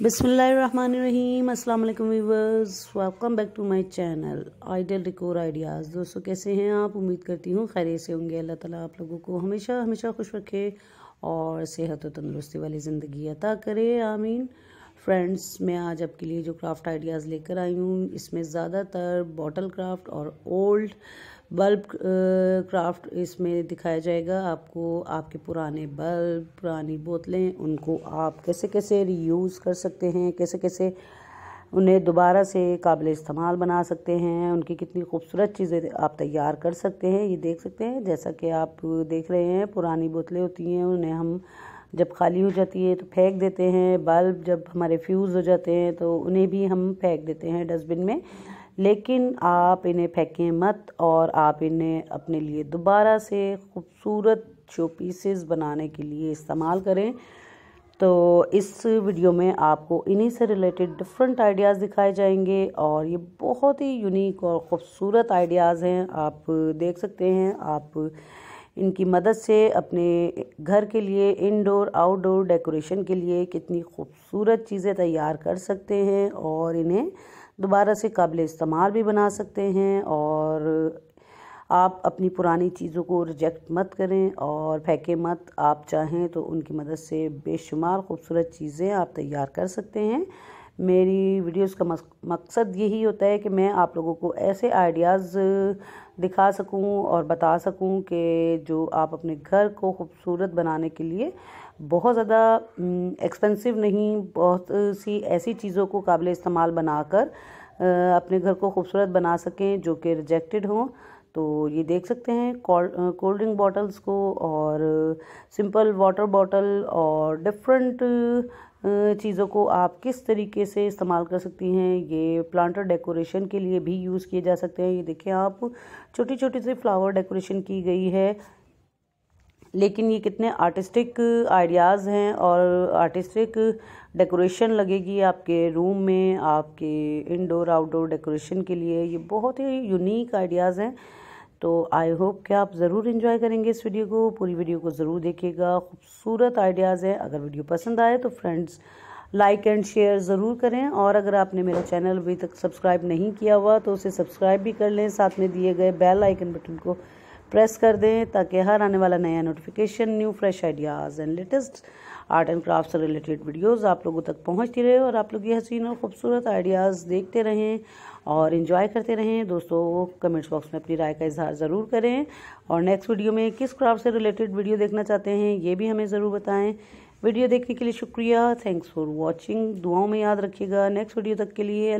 बिसमीम अस्सलाम वालेकुम viewers, welcome back to my channel ideal decor ideas. दोस्तों, कैसे हैं आप? उम्मीद करती हूँ खैर से होंगे। अल्लाह ताला आप लोगों को हमेशा हमेशा खुश रखे और सेहत और तंदुरुस्ती वाली ज़िंदगी अता करे। आमीन। फ्रेंड्स, मैं आज आपके लिए जो क्राफ्ट आइडियाज़ लेकर आई हूँ, इसमें ज़्यादातर बॉटल क्राफ्ट और ओल्ड बल्ब क्राफ्ट इसमें दिखाया जाएगा। आपको आपके पुराने बल्ब, पुरानी बोतलें, उनको आप कैसे कैसे रीयूज़ कर सकते हैं, कैसे कैसे उन्हें दोबारा से काबिल इस्तेमाल बना सकते हैं, उनकी कितनी खूबसूरत चीज़ें आप तैयार कर सकते हैं, ये देख सकते हैं। जैसा कि आप देख रहे हैं, पुरानी बोतलें होती हैं, उन्हें हम जब खाली हो जाती है तो फेंक देते हैं। बल्ब जब हमारे फ्यूज़ हो जाते हैं तो उन्हें भी हम फेंक देते हैं डस्टबिन में। लेकिन आप इन्हें फेंकें मत और आप इन्हें अपने लिए दोबारा से खूबसूरत शो पीसेस बनाने के लिए इस्तेमाल करें। तो इस वीडियो में आपको इन्हीं से रिलेटेड डिफरेंट आइडियाज़ दिखाए जाएँगे और ये बहुत ही यूनिक और ख़ूबसूरत आइडियाज़ हैं। आप देख सकते हैं, आप इनकी मदद से अपने घर के लिए इनडोर आउटडोर डेकोरेशन के लिए कितनी खूबसूरत चीज़ें तैयार कर सकते हैं और इन्हें दोबारा से काबिल इस्तेमाल भी बना सकते हैं और आप अपनी पुरानी चीज़ों को रिजेक्ट मत करें और फेंके मत। आप चाहें तो उनकी मदद से बेशुमार खूबसूरत चीज़ें आप तैयार कर सकते हैं। मेरी वीडियोस का मकसद यही होता है कि मैं आप लोगों को ऐसे आइडियाज़ दिखा सकूँ और बता सकूँ कि जो आप अपने घर को खूबसूरत बनाने के लिए बहुत ज़्यादा एक्सपेंसिव नहीं, बहुत सी ऐसी चीज़ों को काबिल इस्तेमाल बनाकर अपने घर को खूबसूरत बना सकें जो कि रिजेक्टेड हों। तो ये देख सकते हैं कोल्ड ड्रिंक बॉटल्स को और सिंपल वाटर बॉटल और डिफरेंट चीज़ों को आप किस तरीके से इस्तेमाल कर सकती हैं? ये प्लांटर डेकोरेशन के लिए भी यूज़ किए जा सकते हैं। ये देखें आप छोटी छोटी सी फ्लावर डेकोरेशन की गई है। लेकिन ये कितने आर्टिस्टिक आइडियाज़ हैं और आर्टिस्टिक डेकोरेशन लगेगी आपके रूम में, आपके इंडोर आउटडोर डेकोरेशन के लिए। ये बहुत ही यूनिक आइडियाज़ हैं। तो आई होप कि आप ज़रूर इन्जॉय करेंगे इस वीडियो को। पूरी वीडियो को ज़रूर देखिएगा। खूबसूरत आइडियाज़ हैं। अगर वीडियो पसंद आए तो फ्रेंड्स लाइक एंड शेयर ज़रूर करें। और अगर आपने मेरा चैनल अभी तक सब्सक्राइब नहीं किया हुआ तो उसे सब्सक्राइब भी कर लें। साथ में दिए गए बेल आइकन बटन को प्रेस कर दें ताकि हर आने वाला नया notification new fresh ideas and latest art and craft से रिलेटेड वीडियोस आप लोगों तक पहुँचती रहे और आप लोग ये हसीन और खूबसूरत आइडियाज़ देखते रहें और इन्जॉय करते रहें। दोस्तों कमेंट्स बॉक्स में अपनी राय का इजहार ज़रूर करें। और नेक्स्ट वीडियो में किस क्राफ्ट से रिलेटेड वीडियो देखना चाहते हैं, ये भी हमें ज़रूर बताएँ। वीडियो देखने के लिए शुक्रिया। थैंक्स फॉर वॉचिंग दुआओं में याद रखिएगा। नेक्स्ट वीडियो तक के लिए